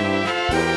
Música